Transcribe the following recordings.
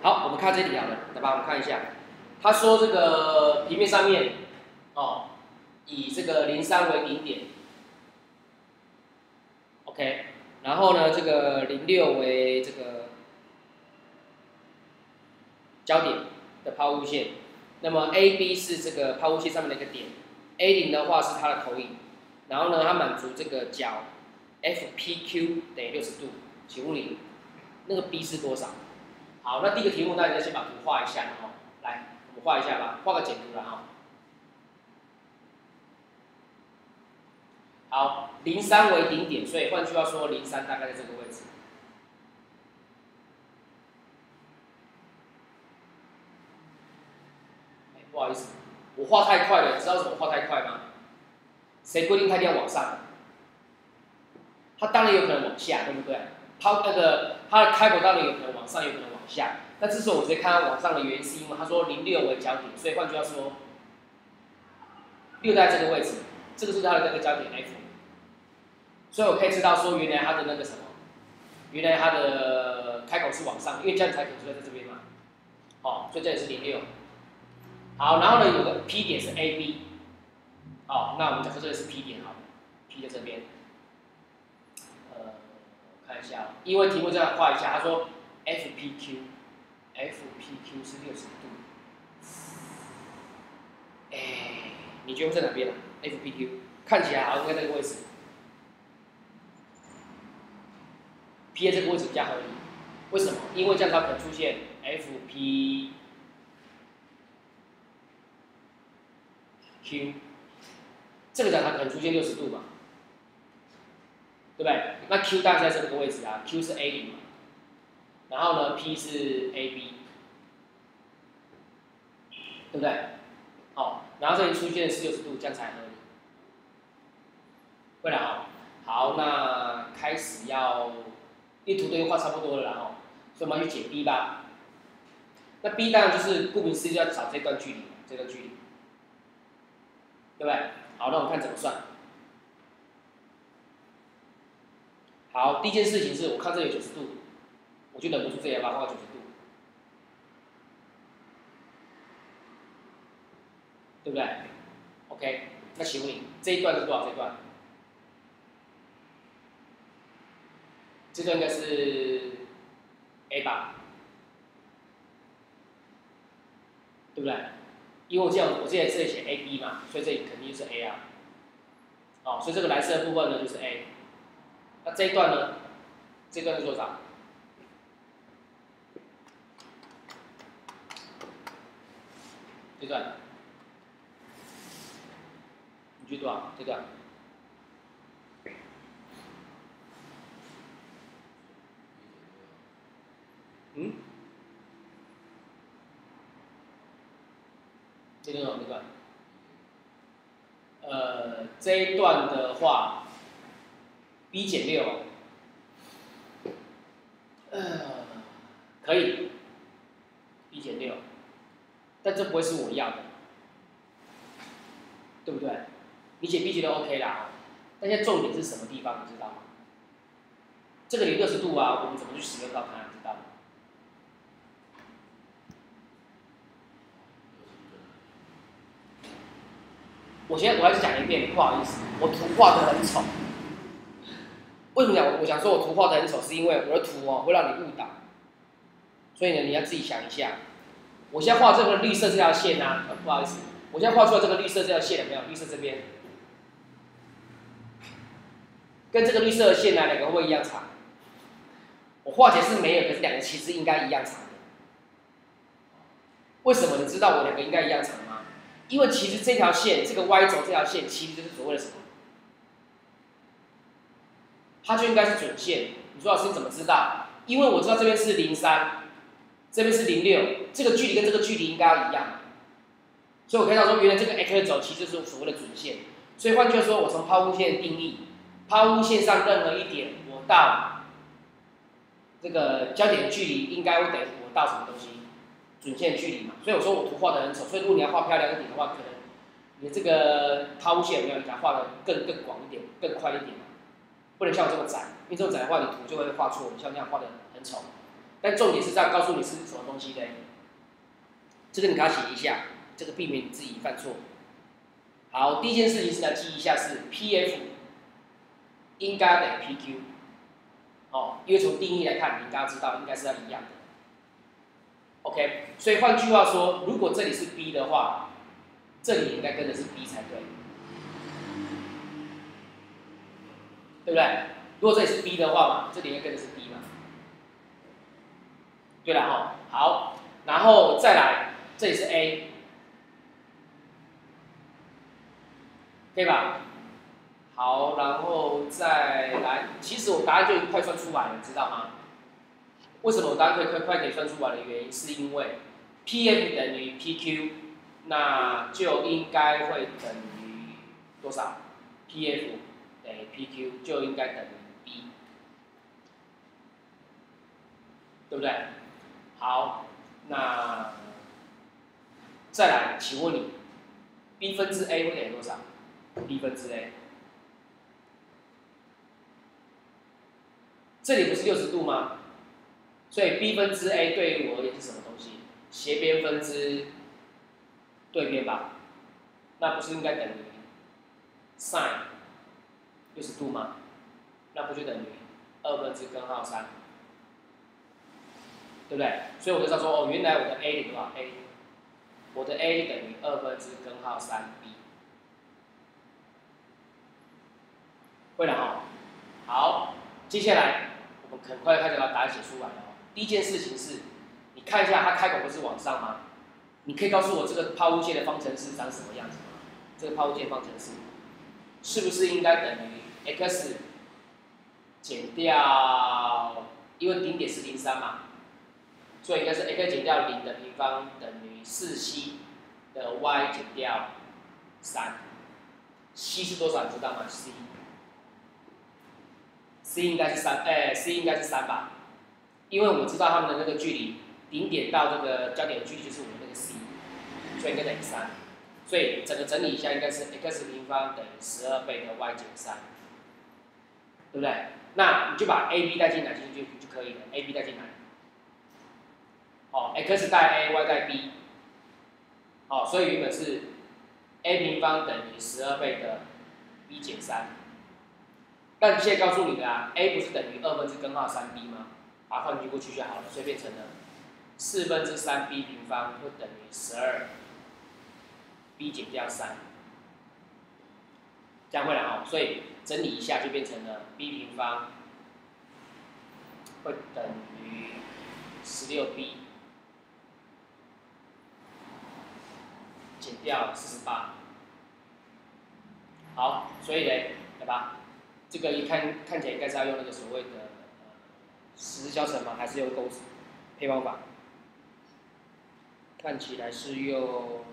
好，我们看这里好了，来吧，我们看一下。他说这个平面上面，哦，以这个零三为顶点，OK，然后呢，这个零六为这个焦点的抛物线，那么 AB 是这个抛物线上面的一个点，A 零的话是它的投影，然后呢，它满足这个角 FPQ 等于六十度，请问你那个 B 是多少？好，那第一个题目大家先把图画一下哦，来，我们画一下吧，画个简图了哈。好，零三为顶点，所以换句话说，零三大概在这个位置。哎，不好意思，我画太快了，知道怎么画太快吗？谁规定它一定要往上？它当然有可能往下，对不对？它那个它的开口当然有可能往上，有可能往下。那之所以我直接看到往上的原因，是因为他说零六为焦点，所以换句话说，六在这个位置，这个是它的那个焦点 F。所以我可以知道说，原来它的那个什么，原来它的开口是往上，因为这样才可以出在这边嘛。好，所以这里是零六。好，然后呢有个 P 点是 AB。好，那我们假设这里是 P 点，好，P 在这边。呃，看一下，因为题目这样画一下，他说 FPQ，FPQ 是六十度。哎，你觉得在哪边啊？FPQ 看起来好像在那个位置。P 在这个位置比较合理，为什么？因为这样它可能出现 FPQ，这个角它可能出现六十度嘛，对不对？那 Q 大概在这个位置啊，Q 是 A 零嘛，然后呢 P 是 AB，对不对？好，然后这里出现是六十度，这样才合理。会了啊，好，那开始要。地图都画差不多了，然后，所以我们去解 B 吧。那 B 当然就是顾名思义，要找这段距离，这段距离，对不对？好，那我们看怎么算。好，第一件事情是我看这里九十度，我就忍不住这样把它画九十度，对不对？OK，那请问你这一段是多少？这一段？这段应该是 A 吧，对不对？因为我这样，我这里这里写 A B 嘛，所以这里肯定就是 A 啊。哦，所以这个蓝色的部分呢就是 A。那这一段呢？这段是多少？这段，你觉得多少？这段？嗯，这个哪一段？呃，这一段的话，B 减六，呃，可以，但这不会是我要的，对不对？你解 B 减六 OK 啦，但现在重点是什么地方，你知道吗？这个零六十度啊，我们怎么去使用到它，你知道吗？我现在，我还是讲一遍，不好意思，我图画的很丑。为什么讲我我想说我图画的很丑，是因为我的图哦会让你误导，所以呢你要自己想一下。我现在画这个绿色这条线啊，不好意思，我现在画出来这个绿色这条线有没有？绿色这边，跟这个绿色的线呢两个会一样长。我画起来是没有，可是两个其实应该一样长的。为什么你知道我两个应该一样长吗？因为其实这条线，这个 Y 轴这条线，其实就是所谓的什么？它就应该是准线。你说老师你怎么知道？因为我知道这边是零三，这边是零六，这个距离跟这个距离应该要一样。所以我可以说，原来这个 X 轴其实是所谓的准线。所以换句话说，我从抛物线的定义，抛物线上任何一点，我到这个焦点距离，应该会等于我到什么东西？准线距离嘛，所以我说我图画的很丑，所以如果你要画漂亮一点的话，可能你这个抛物线没有你它画的更更广一点，更宽一点，不能像我这么窄，因为这么窄的话，你图就会画错，像那样画的很丑。但重点是在告诉你是什么东西的？这个你给他写一下，这个避免你自己犯错。好，第一件事情是要记一下是 P F 应该等于 P Q，哦，因为从定义来看，你应该知道应该是要一样的。OK，所以换句话说，如果这里是 B 的话，这里应该跟的是 B 才对，对不对？如果这里是 B 的话嘛，这里应该跟的是 B。对了哈，好，然后再来，这里是 A，可以吧？好，然后再来，其实我答案就已经快算出来了，知道吗？为什么我答案可以快快点算出来的原因，是因为 P F 等于 P Q，那就应该会等于多少？P F 等于 P Q 就应该等于 B，对不对？好，那再来，请问你 B 分之 A 会等于多少？B 分之 A，这里不是六十度吗？所以 B 分之 A 对于我而言是什么东西？斜边分之对边吧？那不是应该等于 sin 六十度吗？那不就等于二分之根号三，对不对？所以我就知道说，哦，原来我的 A 等于多少？A，我的 A 等于二分之根号三 B，会了哈。好，接下来我们很快开始把答案写出来了。第一件事情是，你看一下它开口不是往上吗？你可以告诉我这个抛物线的方程式长什么样子吗？这个抛物线方程式是不是应该等于 x 减掉，因为顶点是零三嘛，所以应该是 x 减掉零的平方等于四 c 的 y 减掉三，c 是多少你知道吗？c，c 应该是三，哎，c 应该是三吧？因为我知道他们的那个距离，顶点到这个焦点的距离就是我们那个 c，所以应该等于三，所以整个整理一下应该是 x 平方等于十二倍的 y 减三，对不对？那你就把 a b 带进来进去就就可以了，a b 带进来，好，x 带 a，y 带 b，好，所以原本是 a 平方等于十二倍的 b 减三，但现在告诉你的啊，a 不是等于二分之根号三 b 吗？把换句过去就好了，所以变成了四分之三 b 平方会等于十二 b 减掉三，这样会了哦。所以整理一下就变成了 b 平方会等于十六 b 减掉四十八。好，所以呢，对吧？这个一看看起来应该是要用那个所谓的。十字教程吗？还是用公式配方法？看起来是用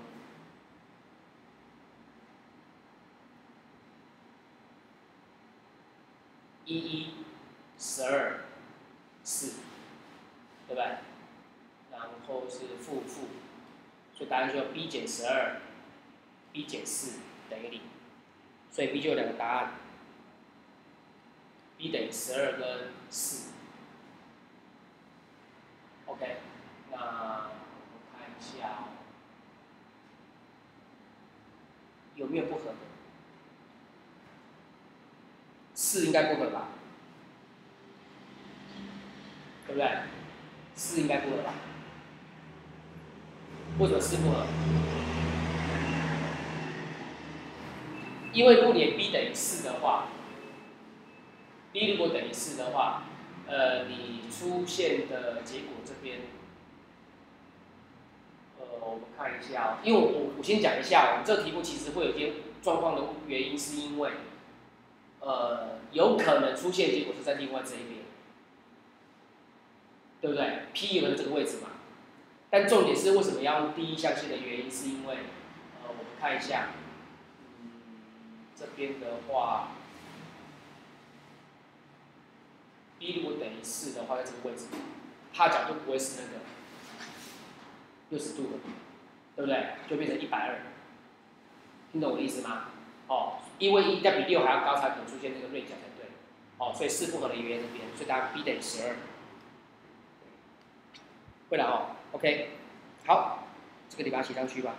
一一十二四，对不对？然后是负负，所以答案就 b 减十二，b 减四等于零，所以 b 就有两个答案，b 等于十二跟四。OK，那我看一下有没有不合的？四应该不合吧？对不对？四应该不合吧？或者四不合？因为如果你 b 等于四的话，b 如果等于四的话。呃，你出现的结果这边，呃，我们看一下，因为我我先讲一下，我们这题目其实会有些状况的原因，是因为，呃，有可能出现结果是在另外这一边，对不对？P 有可能这个位置嘛，但重点是为什么要用第一象限的原因，是因为，呃，我们看一下，嗯，这边的话。b 如果等于四的话，在这个位置，它角度不会是那个六十度的，对不对？就变成一百二，听懂我的意思吗？哦，因为一要比六还要高才可能出现那个锐角才对，哦，所以四不合的原因这边，所以答案 b 等于十二。对了哦。OK，好，这个地方写上去吧。